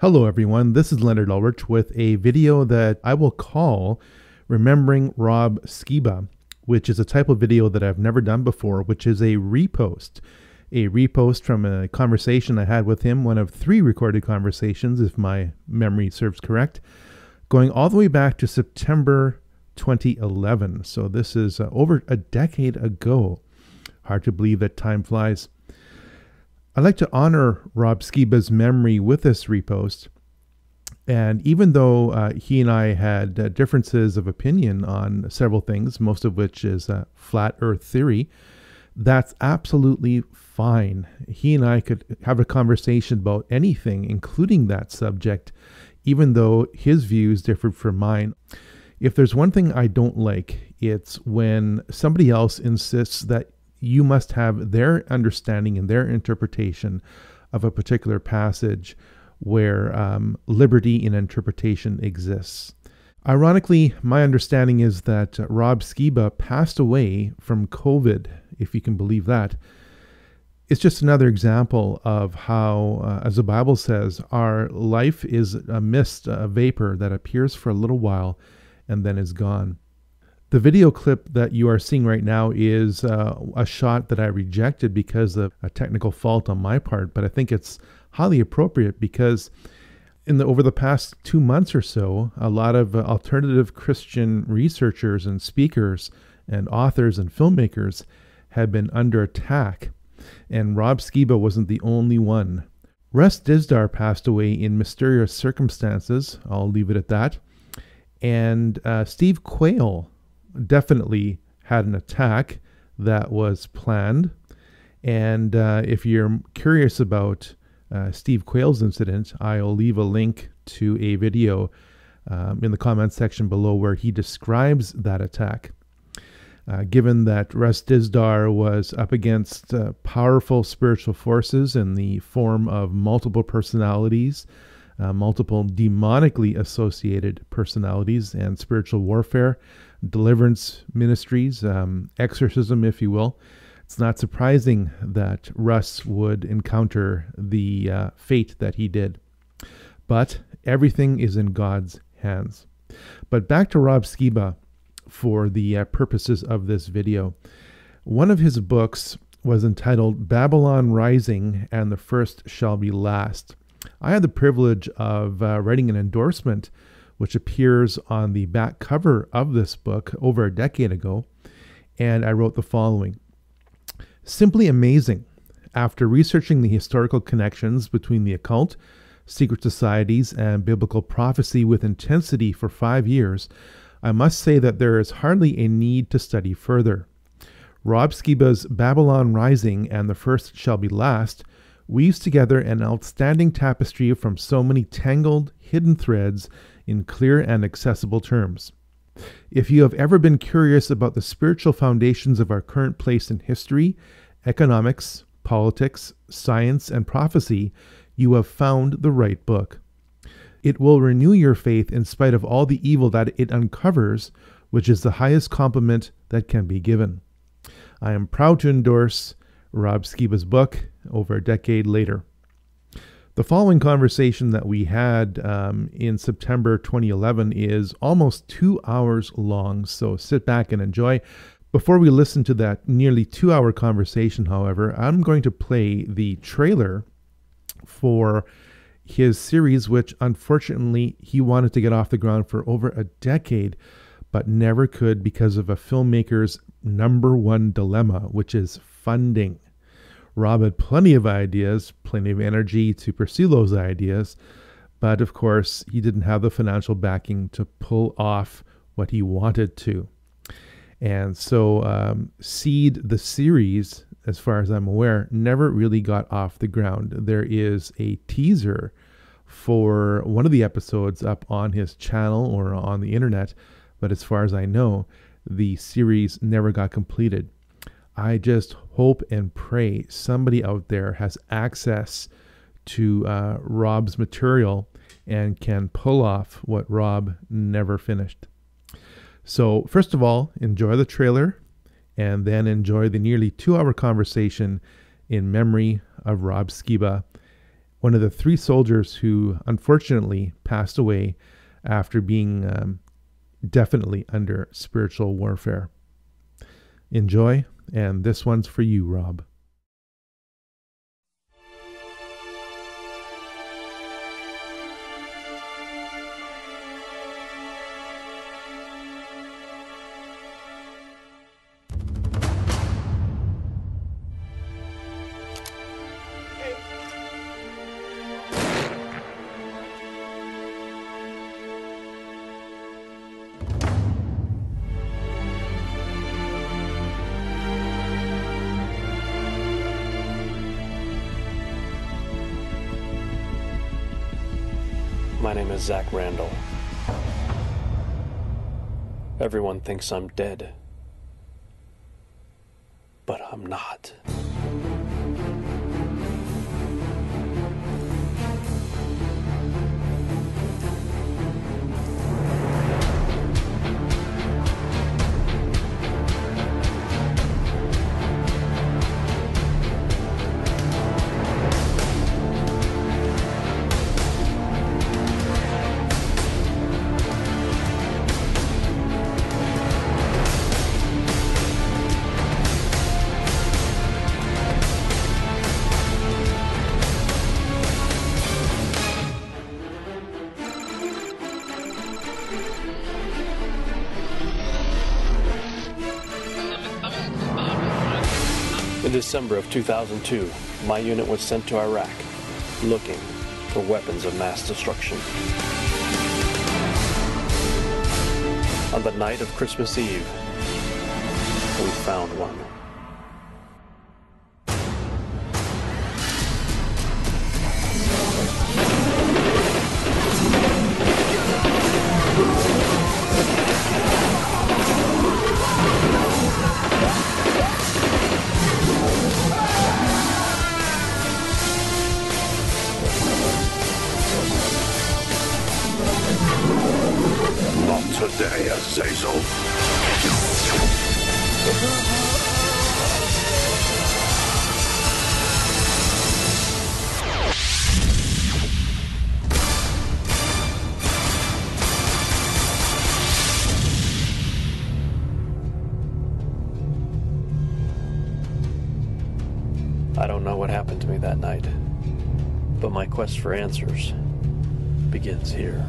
Hello, everyone. This is Leonard Ulrich with a video that I will call Remembering Rob Skiba, which is a type of video that I've never done before, which is a repost. A repost from a conversation I had with him, one of three recorded conversations, if my memory serves correct, going all the way back to September 2011. So this is uh, over a decade ago. Hard to believe that time flies. I'd like to honor Rob Skiba's memory with this repost. And even though uh, he and I had uh, differences of opinion on several things, most of which is uh, flat earth theory, that's absolutely fine. He and I could have a conversation about anything, including that subject, even though his views differed from mine. If there's one thing I don't like, it's when somebody else insists that you must have their understanding and their interpretation of a particular passage where um, liberty in interpretation exists. Ironically, my understanding is that Rob Skiba passed away from COVID, if you can believe that. It's just another example of how, uh, as the Bible says, our life is a mist, a vapor that appears for a little while and then is gone. The video clip that you are seeing right now is uh, a shot that I rejected because of a technical fault on my part, but I think it's highly appropriate because in the over the past two months or so, a lot of uh, alternative Christian researchers and speakers and authors and filmmakers have been under attack, and Rob Skiba wasn't the only one. Russ Dizdar passed away in mysterious circumstances. I'll leave it at that. And uh, Steve Quayle definitely had an attack that was planned. And uh, if you're curious about uh, Steve Quayle's incident, I'll leave a link to a video um, in the comments section below where he describes that attack. Uh, given that Russ Dizdar was up against uh, powerful spiritual forces in the form of multiple personalities, uh, multiple demonically associated personalities, and spiritual warfare, deliverance ministries, um, exorcism, if you will, it's not surprising that Russ would encounter the uh, fate that he did. But everything is in God's hands. But back to Rob Skiba for the uh, purposes of this video. One of his books was entitled Babylon Rising and the First Shall Be Last. I had the privilege of uh, writing an endorsement which appears on the back cover of this book over a decade ago. And I wrote the following Simply amazing. After researching the historical connections between the occult, secret societies, and biblical prophecy with intensity for five years, I must say that there is hardly a need to study further. Rob Skiba's Babylon Rising and The First Shall Be Last weaves together an outstanding tapestry from so many tangled, hidden threads in clear and accessible terms. If you have ever been curious about the spiritual foundations of our current place in history, economics, politics, science, and prophecy, you have found the right book. It will renew your faith in spite of all the evil that it uncovers, which is the highest compliment that can be given. I am proud to endorse Rob Skiba's book over a decade later. The following conversation that we had um, in September 2011 is almost two hours long, so sit back and enjoy. Before we listen to that nearly two hour conversation, however, I'm going to play the trailer for his series, which unfortunately he wanted to get off the ground for over a decade, but never could because of a filmmaker's number one dilemma, which is funding. Rob had plenty of ideas, plenty of energy to pursue those ideas, but of course, he didn't have the financial backing to pull off what he wanted to. And so, um, Seed, the series, as far as I'm aware, never really got off the ground. There is a teaser for one of the episodes up on his channel or on the internet, but as far as I know, the series never got completed. I just hope and pray somebody out there has access to uh, Rob's material and can pull off what Rob never finished. So, first of all, enjoy the trailer and then enjoy the nearly two hour conversation in memory of Rob Skiba. one of the three soldiers who unfortunately passed away after being um, definitely under spiritual warfare. Enjoy, and this one's for you, Rob. My name is Zach Randall. Everyone thinks I'm dead. But I'm not. In December of 2002, my unit was sent to Iraq looking for weapons of mass destruction. On the night of Christmas Eve, we found one. I don't know what happened to me that night, but my quest for answers begins here.